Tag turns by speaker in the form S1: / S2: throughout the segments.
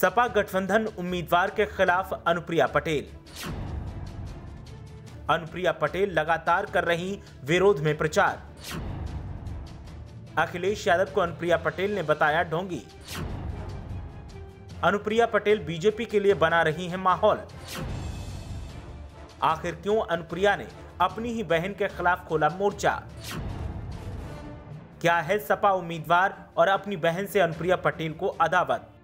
S1: सपा गठबंधन उम्मीदवार के खिलाफ अनुप्रिया पटेल। अनुप्रिया पटेल लगातार कर रही विरोध में प्रचार। अखिलेश यादव को अनुप्रिया पटेल ने बताया ढोंगी। अनुप्रिया पटेल बीजेपी के लिए बना रही हैं माहौल। आखिर क्यों अनुप्रिया ने अपनी ही बहन के खिलाफ खोला मोर्चा? क्या है सपा उम्मीदवार और अपनी बहन से अनुप्रिया पटेल को अदावत?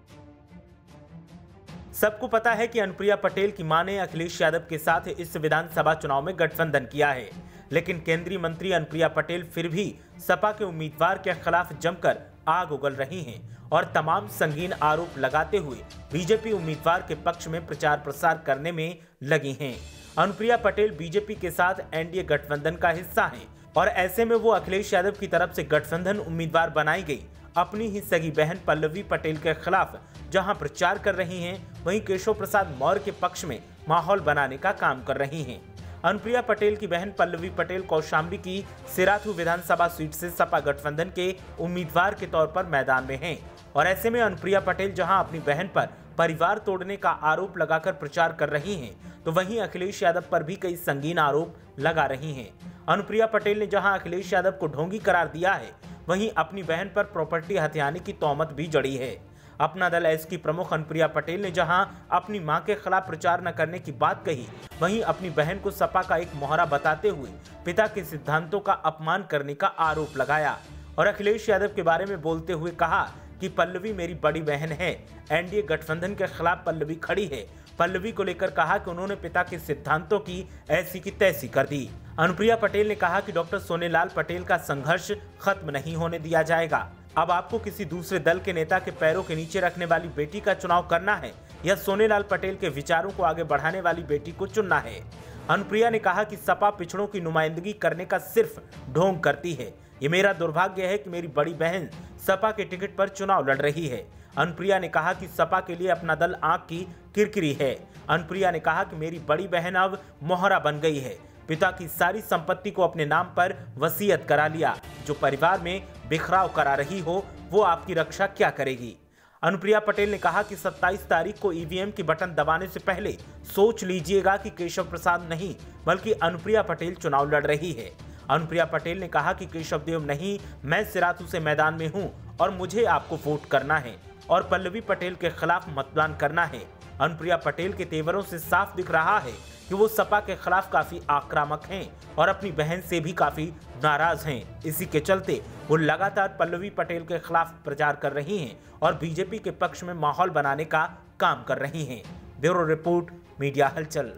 S1: सबको पता है कि अनुप्रिया पटेल की माँ ने अखिलेश यादव के साथ इस विधानसभा चुनाव में गठबंधन किया है। लेकिन केंद्रीय मंत्री अनुप्रिया पटेल फिर भी सपा के उम्मीदवार के खिलाफ जमकर आग उगल रही हैं और तमाम संगीन आरोप लगाते हुए बीजेपी उम्मीदवार के पक्ष में प्रचार प्रसार करने में लगी हैं। अनुप्रिया पटेल बीजेपी के साथ एनडीए गठबंधन का हिस्सा हैं और ऐसे में वो अखिलेश यादव की तरफ़ से गठबंधन उम्मीदवार बनाई गई अपनी ही सगी बहन पल्लवी पटेल के खिलाफ जहाँ प्रचार कर रही हैं, वहीं केशव प्रसाद मौर्य के पक्ष में माहौल बनाने का काम कर रही हैं। अनुप्रिया पटेल की बहन पल्लवी पटेल कौशाम्बी की सिराथू विधानसभा सीट से सपा गठबंधन के उम्मीदवार के तौर पर मैदान में हैं। और ऐसे में अनुप्रिया पटेल जहाँ अपनी बहन पर परिवार तोड़ने का आरोप लगाकर प्रचार कर रही हैं तो वहीं अखिलेश यादव पर भी कई संगीन आरोप लगा रही हैं। अनुप्रिया पटेल ने जहाँ अखिलेश यादव को ढोंगी करार दिया है वहीं अपनी बहन पर प्रॉपर्टी हथियाने की तोहमत भी जड़ी है। अपना दल एस की प्रमुख अनुप्रिया पटेल ने जहाँ अपनी माँ के खिलाफ प्रचार न करने की बात कही, वहीं अपनी बहन को सपा का एक मोहरा बताते हुए पिता के सिद्धांतों का अपमान करने का आरोप लगाया और अखिलेश यादव के बारे में बोलते हुए कहा कि पल्लवी मेरी बड़ी बहन है, एनडीए गठबंधन के खिलाफ पल्लवी खड़ी है। पल्लवी को लेकर कहा कि उन्होंने पिता के सिद्धांतों की ऐसी की तैसी कर दी। अनुप्रिया पटेल ने कहा कि डॉक्टर सोनेलाल पटेल का संघर्ष खत्म नहीं होने दिया जाएगा। अब आपको किसी दूसरे दल के नेता के पैरों के नीचे रखने वाली बेटी का चुनाव करना है या सोनेलाल पटेल के विचारों को आगे बढ़ाने वाली बेटी को चुनना है। अनुप्रिया ने कहा कि सपा पिछड़ों की नुमाइंदगी करने का सिर्फ़ ढोंग करती है। ये मेरा दुर्भाग्य है कि मेरी बड़ी बहन सपा के टिकट पर चुनाव लड़ रही है। अनुप्रिया ने कहा कि सपा के लिए अपना दल आँख की किरकिरी है। अनुप्रिया ने कहा कि मेरी बड़ी बहन अब मोहरा बन गई है। पिता की सारी संपत्ति को अपने नाम पर वसीयत करा लिया। जो परिवार में बिखराव करा रही हो, वो आपकी रक्षा क्या करेगी? अनुप्रिया पटेल ने कहा कि 27 तारीख को ईवीएम की बटन दबाने से पहले सोच लीजिएगा कि केशव प्रसाद नहीं, बल्कि अनुप्रिया पटेल चुनाव लड़ रही है। अनुप्रिया पटेल ने कहा कि केशव देव नहीं, मैं सिरातू से मैदान में हूँ और मुझे आपको वोट करना है और पल्लवी पटेल के खिलाफ मतदान करना है। अनुप्रिया पटेल के तेवरों से साफ़ दिख रहा है कि वो सपा के खिलाफ काफ़ी आक्रामक हैं और अपनी बहन से भी काफ़ी नाराज़ हैं। इसी के चलते वो लगातार पल्लवी पटेल के खिलाफ प्रचार कर रही हैं और बीजेपी के पक्ष में माहौल बनाने का काम कर रही हैं। ब्यूरो रिपोर्ट, मीडिया हलचल।